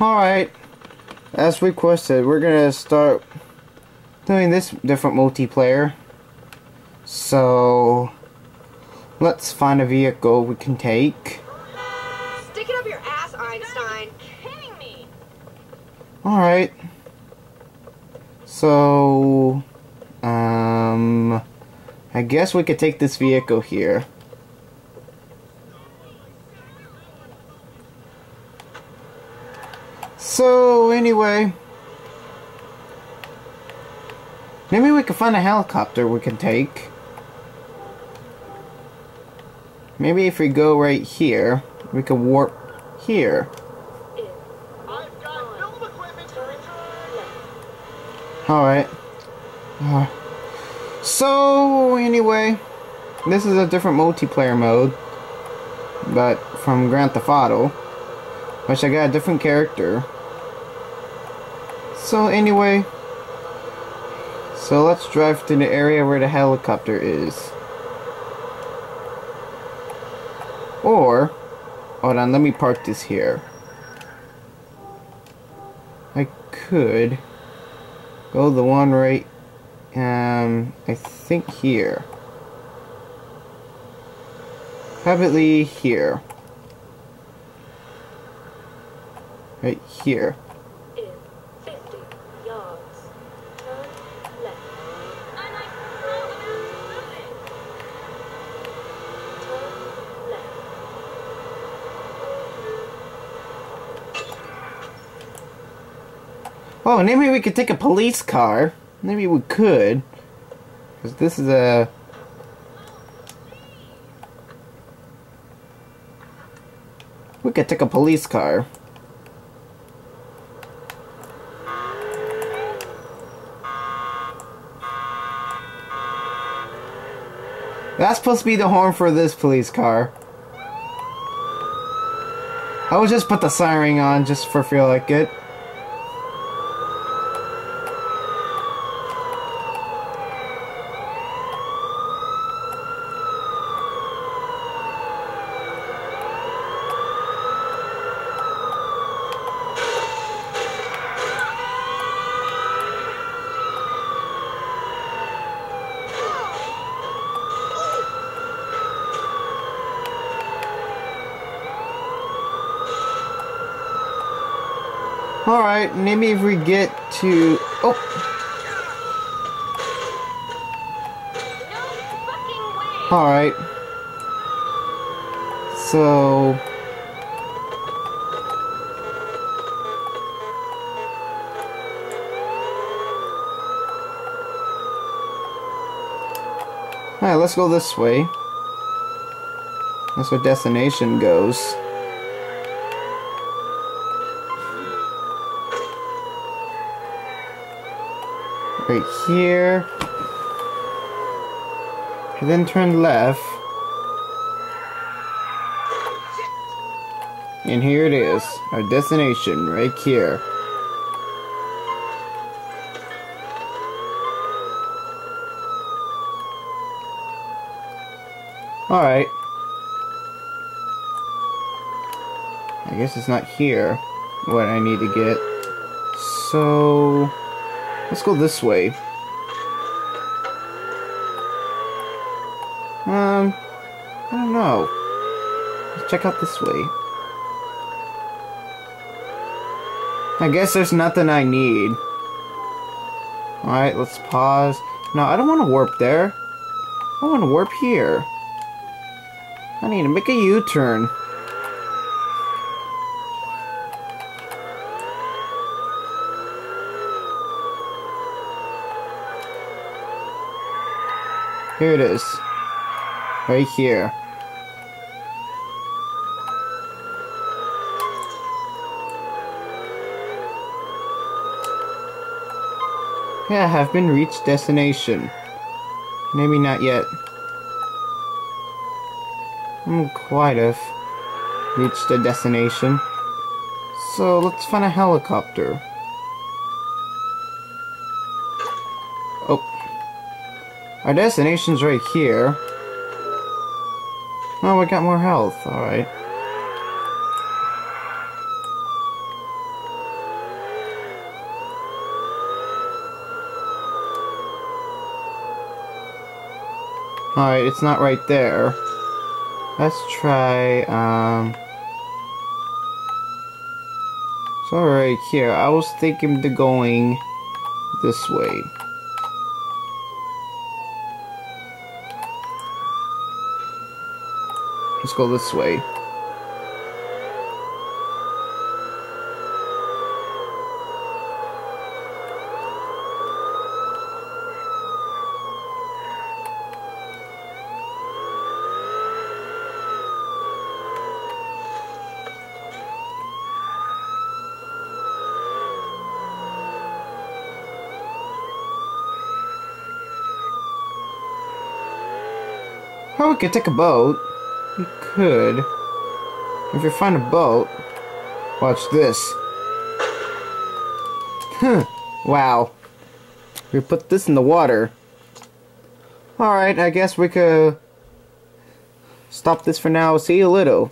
Alright, as requested, we're gonna start doing this different multiplayer. So, let's find a vehicle we can take. Stick it up your ass, Einstein. kidding me. Alright. So, um, I guess we could take this vehicle here. So, anyway. Maybe we can find a helicopter we can take. Maybe if we go right here, we could warp here. Alright. Uh, so, anyway, this is a different multiplayer mode, but from Grand Theft Auto, which I got a different character. So, anyway, so let's drive to the area where the helicopter is. Or, hold on, let me park this here. I could go the one right um I think here probably here right here In 50 yards. Turn left. I like Turn left. Oh maybe we could take a police car maybe we could because this is a we could take a police car That's supposed to be the horn for this police car. I would just put the siren on just for feel like it. Alright, maybe if we get to... Oh, alright. So... Alright, let's go this way. That's where destination goes. Right here. And then turn left. And here it is, our destination right here. Alright. I guess it's not here what I need to get. So let's go this way. Um I don't know. Let's check out this way. I guess there's nothing I need. Alright, let's pause. No, I don't want to warp there. I want to warp here. I need to make a U-turn. Here it is. Right here. Yeah, have been reached destination. Maybe not yet. I'm quite have reached the destination. So let's find a helicopter. Our destination's right here. Oh, we got more health. Alright. Alright, it's not right there. Let's try, um... So right here, I was thinking to going this way. Let's go this way. Oh, we could take a boat. We could. If you find a boat, watch this. Huh. Wow. We put this in the water. Alright, I guess we could stop this for now. See you later.